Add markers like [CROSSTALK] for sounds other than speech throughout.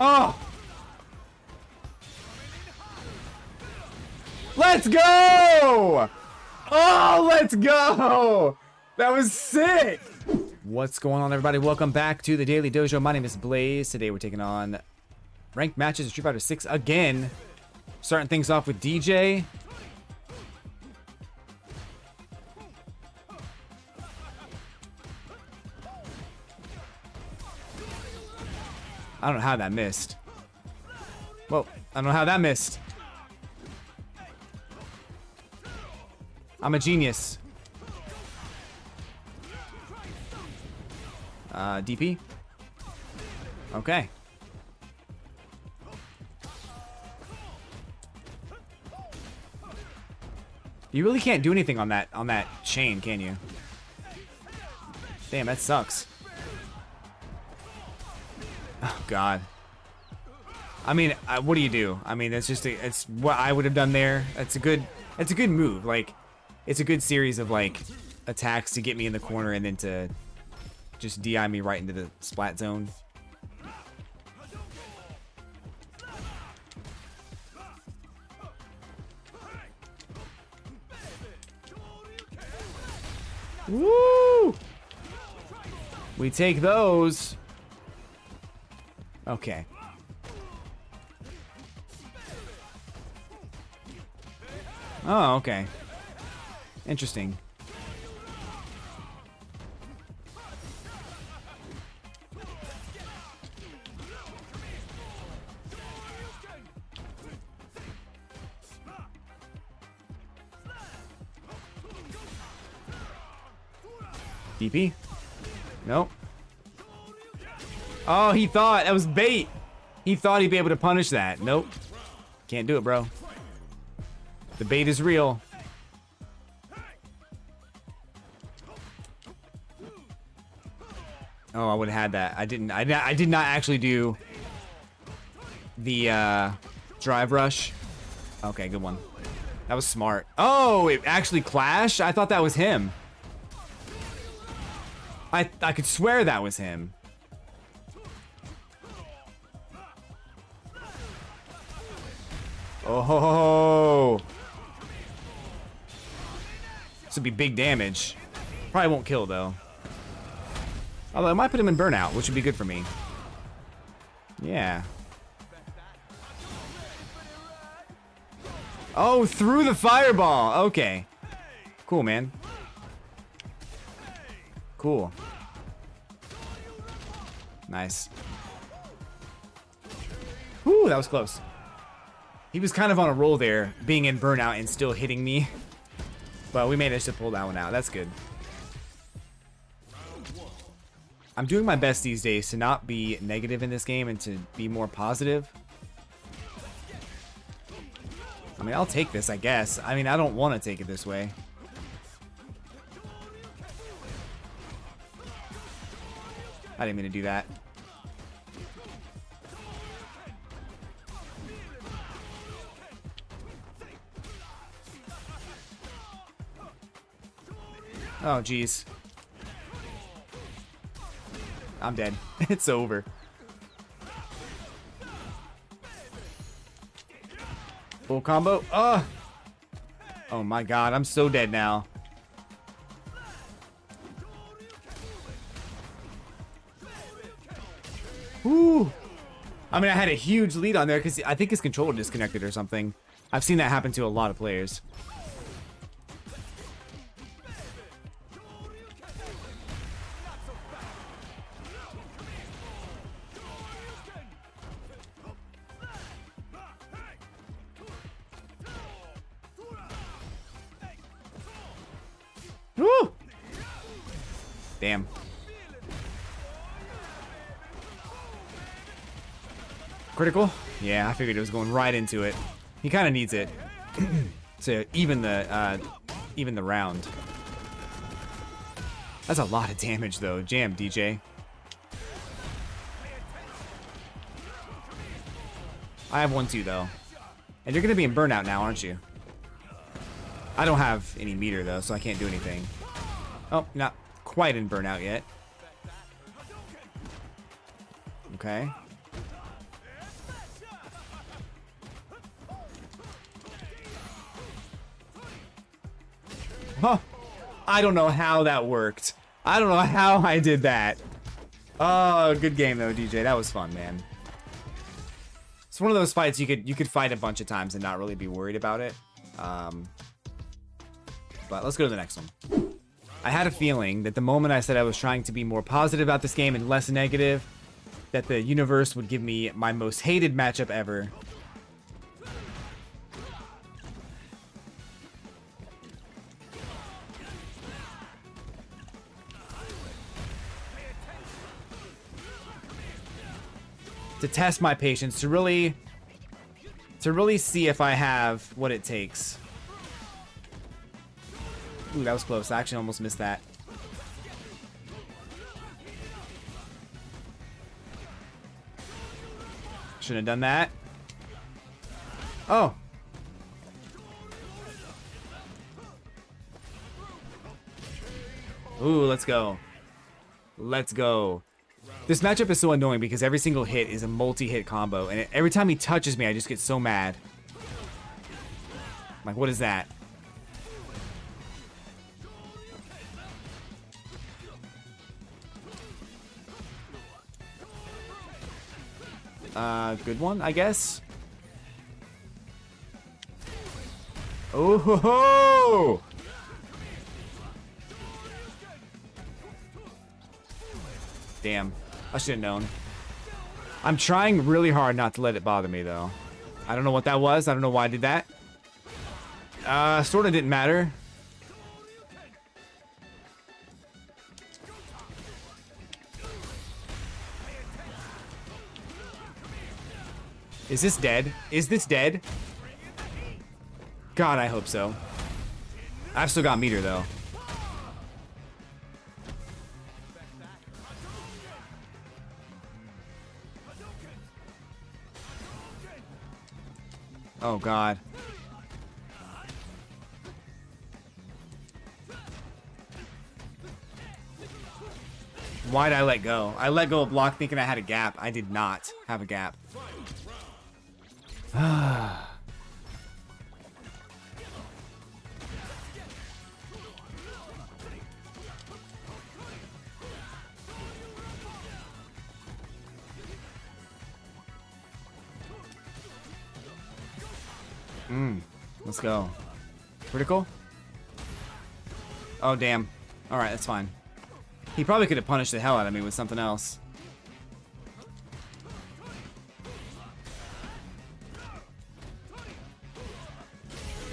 Oh! Let's go! Oh, let's go! That was sick! What's going on, everybody? Welcome back to the Daily Dojo. My name is Blaze. Today we're taking on ranked matches of Street Fighter 6 again. Starting things off with Dee Jay. I don't know how that missed. Well, I don't know how that missed. I'm a genius. Uh, DP? Okay. You really can't do anything on that on that chain, can you? Damn, that sucks. God. I mean, what do you do? I mean, that's just a, it's what I would have done there. It's a good, it's a good move. Like, it's a good series of like attacks to get me in the corner and then to just DI me right into the splat zone. Woo! We take those. Okay. Oh, okay. Interesting. DP? Nope. Oh, he thought that was bait. He thought he'd be able to punish that. Nope. Can't do it, bro. The bait is real. Oh, I would have had that. I didn't. I, I did not actually do the uh, drive rush. Okay, good one. That was smart. Oh, it actually clashed? I thought that was him. I, I could swear that was him. Oh, this would be big damage. Probably won't kill though. Although I might put him in burnout, which would be good for me. Yeah. Oh, through the fireball. Okay. Cool, man. Cool. Nice. Ooh, that was close. He was kind of on a roll there, being in burnout and still hitting me. But we managed to pull that one out. That's good. I'm doing my best these days to not be negative in this game and to be more positive. I mean, I'll take this, I guess. I mean, I don't want to take it this way. I didn't mean to do that. Oh, jeez. I'm dead. [LAUGHS] it's over. Full combo. Oh! Oh my god, I'm so dead now. Woo! I mean, I had a huge lead on there because I think his controller disconnected or something. I've seen that happen to a lot of players. Critical? Yeah, I figured it was going right into it. He kind of needs it [CLEARS THROAT] to even the uh, even the round. That's a lot of damage though. Jam, Dee Jay. I have one too though. And you're gonna be in burnout now, aren't you? I don't have any meter though, so I can't do anything. Oh, not quite in burnout yet. Okay. Huh. I don't know how that worked. I don't know how I did that. Oh, good game though, Dee Jay. That was fun, man. It's one of those fights you could you could fight a bunch of times and not really be worried about it. Um, but let's go to the next one. I had a feeling that the moment I said I was trying to be more positive about this game and less negative, that the universe would give me my most hated matchup ever. To test my patience, to really to really see if I have what it takes. Ooh, that was close. I actually almost missed that. Shouldn't have done that. Oh. Ooh, let's go. Let's go. This matchup is so annoying because every single hit is a multi-hit combo, and every time he touches me, I just get so mad. Like, what is that? Uh, good one, I guess. Oh ho ho! Damn. I should have known. I'm trying really hard not to let it bother me, though. I don't know what that was. I don't know why I did that. Uh, sort of didn't matter. Is this dead? Is this dead? God, I hope so. I've still got meter, though. Oh, God. Why'd I let go? I let go of block thinking I had a gap. I did not have a gap. [SIGHS] [SIGHS] Let's go. Critical? Oh, damn. Alright, that's fine. He probably could have punished the hell out of me with something else.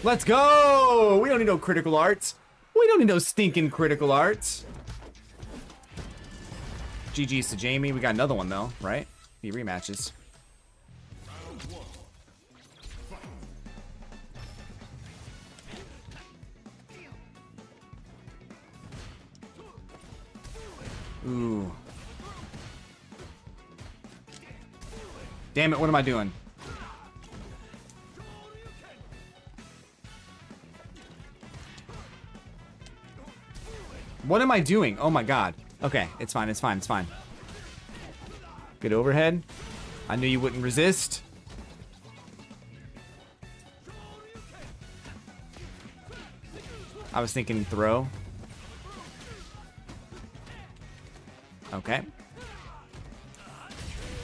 Let's go! We don't need no critical arts. We don't need no stinking critical arts. GG's to Jamie. We got another one, though, right? He rematches. Damn it, what am I doing? What am I doing? Oh my god. Okay, it's fine, it's fine, it's fine. Good overhead. I knew you wouldn't resist. I was thinking throw. Okay.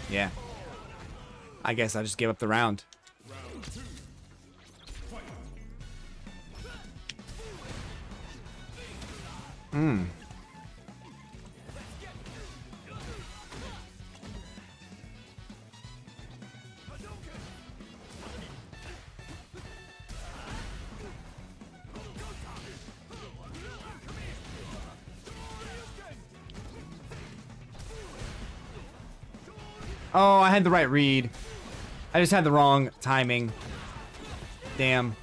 Yeah. I guess I just gave up the round. Hmm. Oh, I had the right read. I just had the wrong timing. Damn.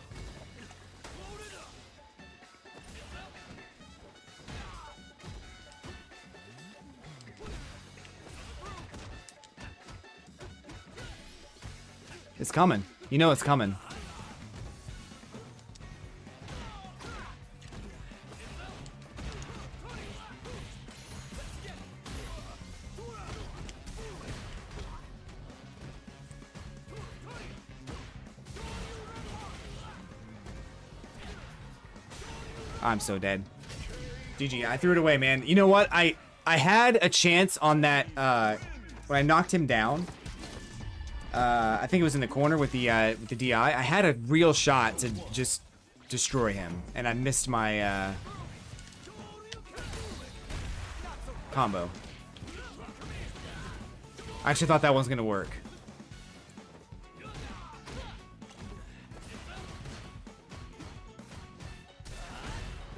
It's coming. You know it's coming. I'm so dead. GG. I threw it away, man. You know what? I I had a chance on that uh, when I knocked him down. Uh, I think it was in the corner with the uh, with the DI. I had a real shot to just destroy him, and I missed my uh, combo. I actually thought that was gonna work.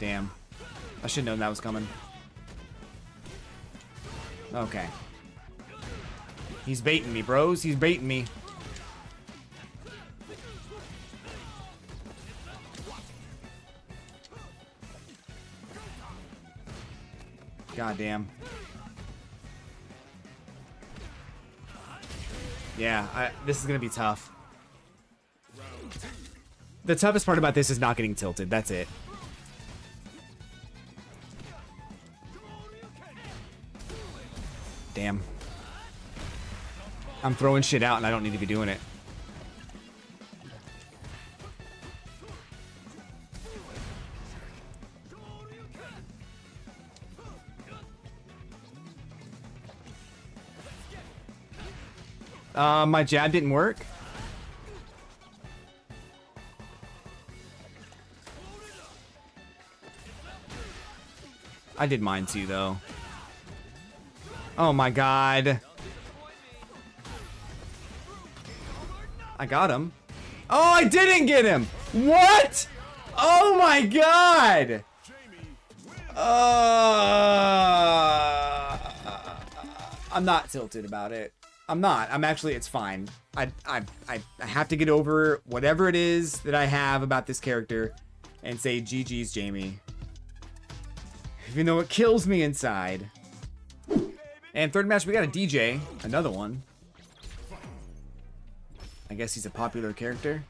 Damn. I should have known that was coming. Okay. He's baiting me, bros. He's baiting me. God damn. Yeah, I, this is gonna be tough. The toughest part about this is not getting tilted. That's it. I'm throwing shit out and I don't need to be doing it. Uh, my jab didn't work. I did mine too, though. Oh my god. I got him. Oh, I didn't get him! What? Oh my god! Uh, I'm not tilted about it. I'm not. I'm actually, it's fine. I, I, I, I have to get over whatever it is that I have about this character and say GG's Jamie. Even though it kills me inside. And third match, we got a Dee Jay. Another one. I guess he's a popular character.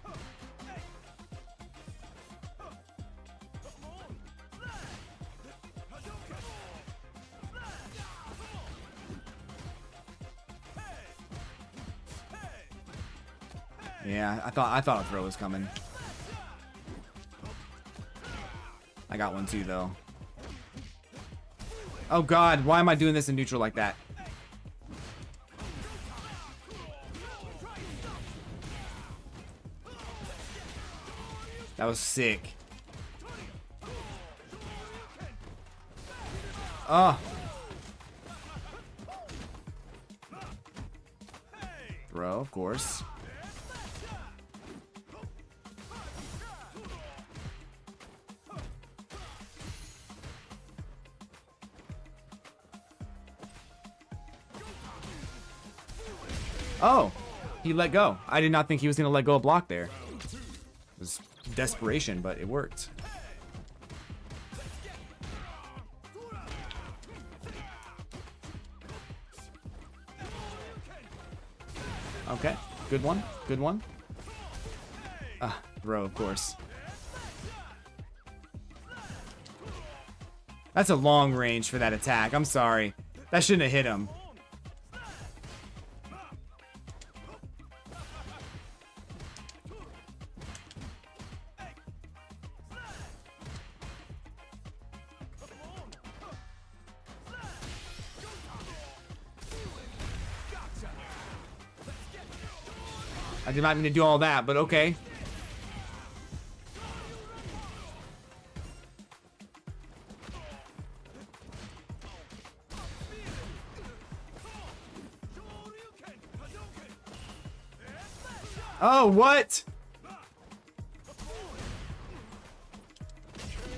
Yeah, I thought I thought a throw was coming. I got one too though. Oh god, why am I doing this in neutral like that? That was sick. Ah. Oh. Throw, of course. Oh, he let go. I did not think he was going to let go of block there. Desperation, but it worked. Okay, good one, good one. Ah, throw, of course. That's a long range for that attack. I'm sorry. That shouldn't have hit him. Did not mean to do all that, but okay. Oh, what?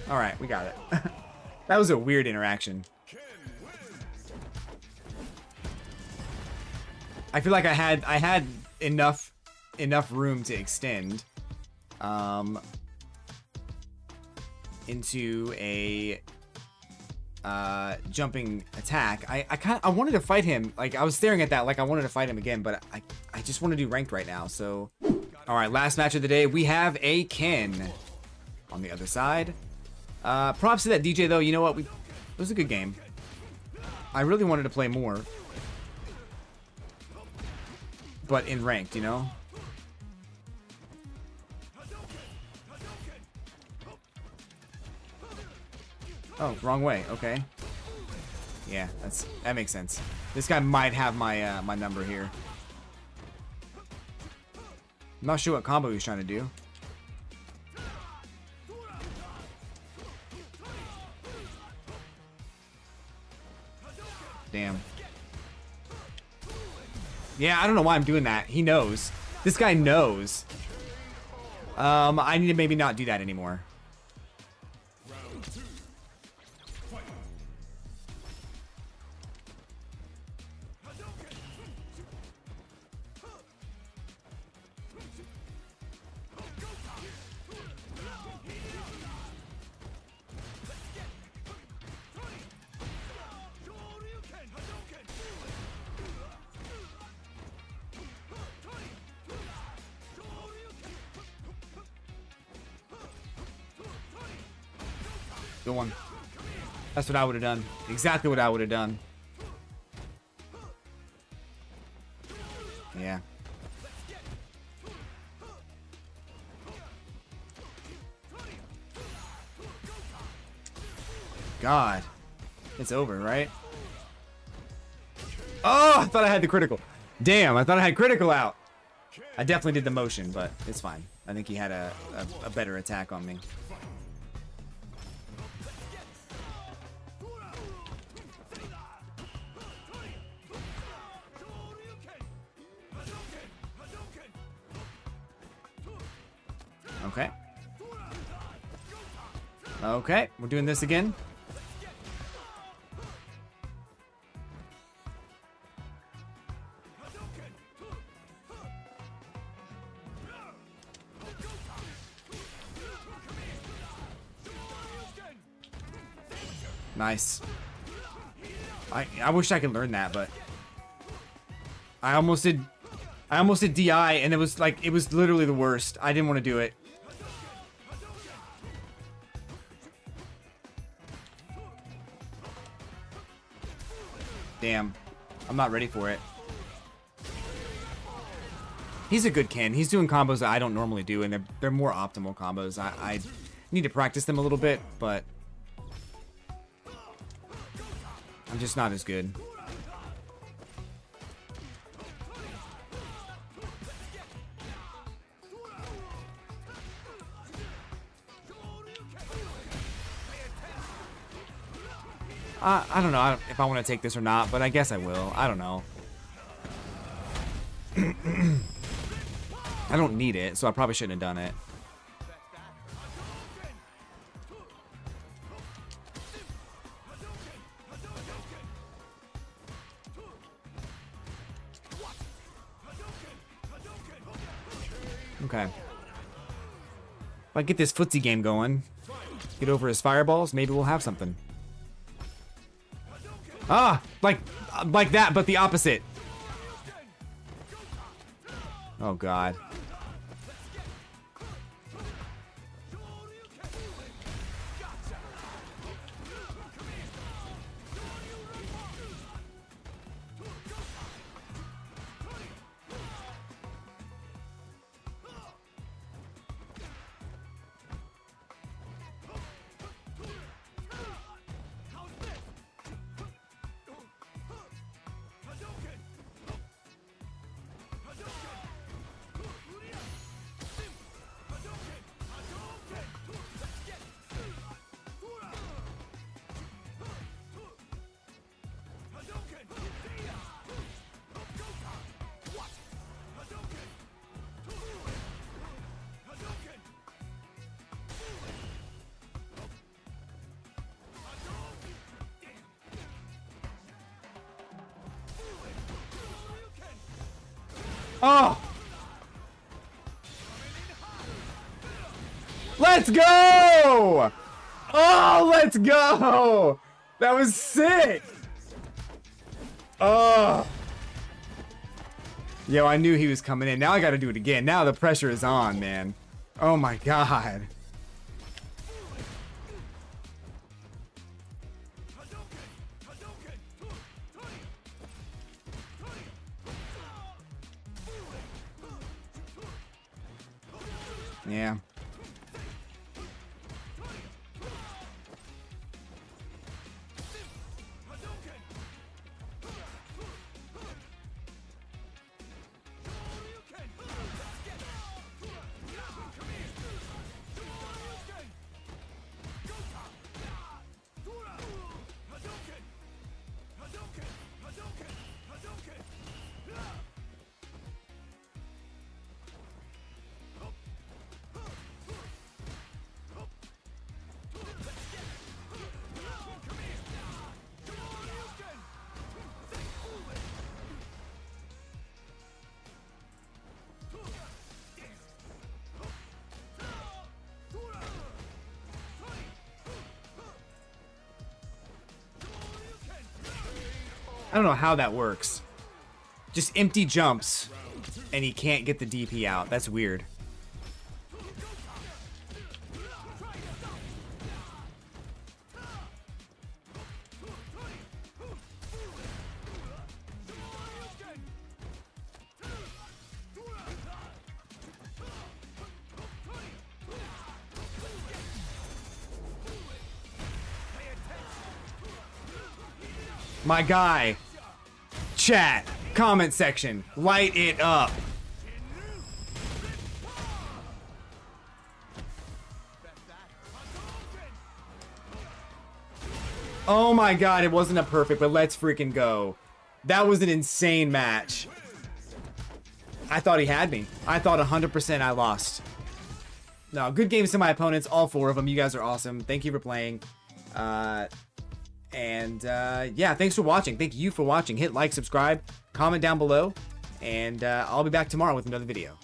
All right, we got it. [LAUGHS] that was a weird interaction. I feel like I had I had enough enough room to extend um, into a uh, jumping attack. I, I kind I wanted to fight him. Like I was staring at that like I wanted to fight him again, but I, I just want to do ranked right now. So, all right, last match of the day. We have a Ken on the other side. Uh, props to that Dee Jay though. You know what? We, it was a good game. I really wanted to play more. But in ranked, you know? Oh, wrong way. Okay. Yeah, that's that makes sense. This guy might have my uh, my number here. I'm not sure what combo he's trying to do. Damn. Yeah, I don't know why I'm doing that. He knows. This guy knows. Um, I need to maybe not do that anymore. Good one. That's what I would have done. Exactly what I would have done. Yeah. God. It's over, right? Oh, I thought I had the critical. Damn, I thought I had critical out. I definitely did the motion, but it's fine. I think he had a, a, a better attack on me. Okay, we're doing this again. Nice. I I wish I could learn that, but I almost did I almost did DI and it was like it was literally the worst. I didn't want to do it. I'm not ready for it. He's a good Ken. He's doing combos that I don't normally do, and they're, they're more optimal combos. I, I need to practice them a little bit, but I'm just not as good. Uh, I don't know if I want to take this or not, but I guess I will. I don't know. [CLEARS THROAT] I don't need it, so I probably shouldn't have done it. Okay. If I get this footsie game going, get over his fireballs, maybe we'll have something. Ah, like, like that, but the opposite. Oh, God. Oh! Let's go! Oh, let's go! That was sick! Oh! Yo, I knew he was coming in. Now I gotta do it again. Now the pressure is on, man. Oh my god. Yeah. I don't know how that works. Just empty jumps, and he can't get the DP out. That's weird. My guy. Chat. Comment section. Light it up. Oh my god, it wasn't a perfect, but let's freaking go. That was an insane match. I thought he had me. I thought 100% I lost. No, good games to my opponents, all four of them. You guys are awesome. Thank you for playing. Uh, and uh, yeah, thanks for watching. Thank you for watching. Hit like, subscribe, comment down below, and uh, I'll be back tomorrow with another video.